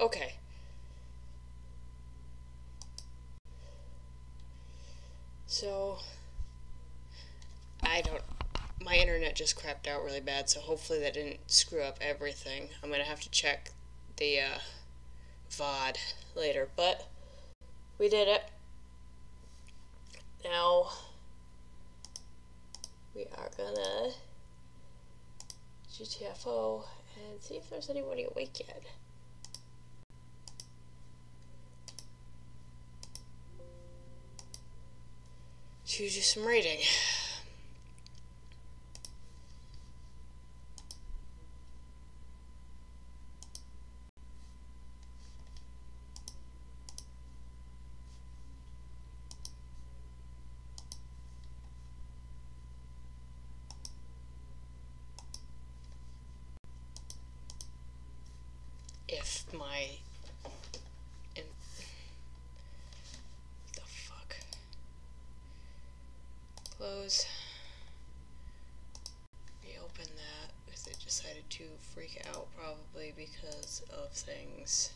Okay. So, I don't. My internet just crapped out really bad, so hopefully that didn't screw up everything. I'm gonna have to check the uh, VOD later, but we did it. Now, we are gonna GTFO and see if there's anybody awake yet. To do some reading. if my in, the fuck close. Reopen that because it decided to freak out probably because of things.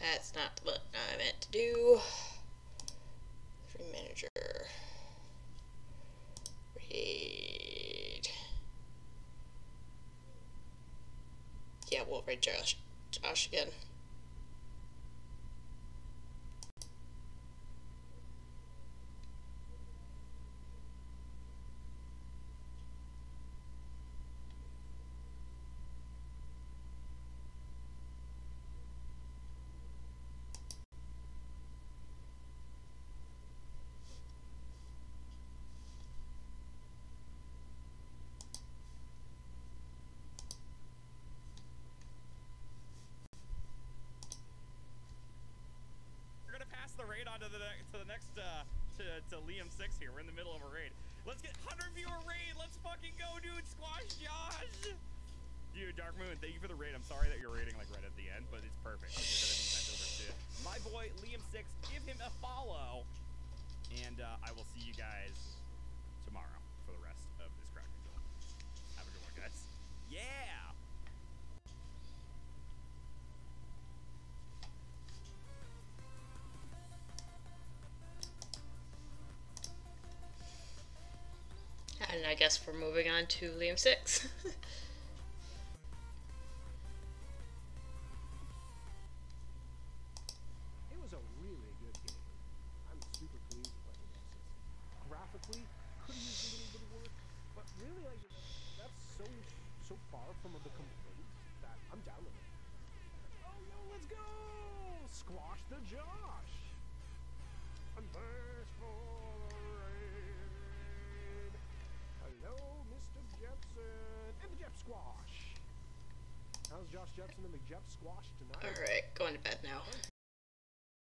That's not what I meant to do. Free manager. Raid yeah, we'll raid Josh, Josh again. We're on to the to the next uh to, to Liam six here. We're in the middle of a raid. Let's get hundred viewer raid. Let's fucking go, dude. Squash Josh. Dude, Dark Moon, thank you for the raid. I'm sorry that you're raiding like right at the end, but it's perfect. My boy Liam six. Give him a follow, and uh, I will see you guys And I guess we're moving on to Liam 6. It was a really good game. I'm super pleased with my Nexus. Graphically, could have used a little bit of work, but really, like, that's so so far from the complaints that I'm down with it. Tonight? Alright, going to bed now.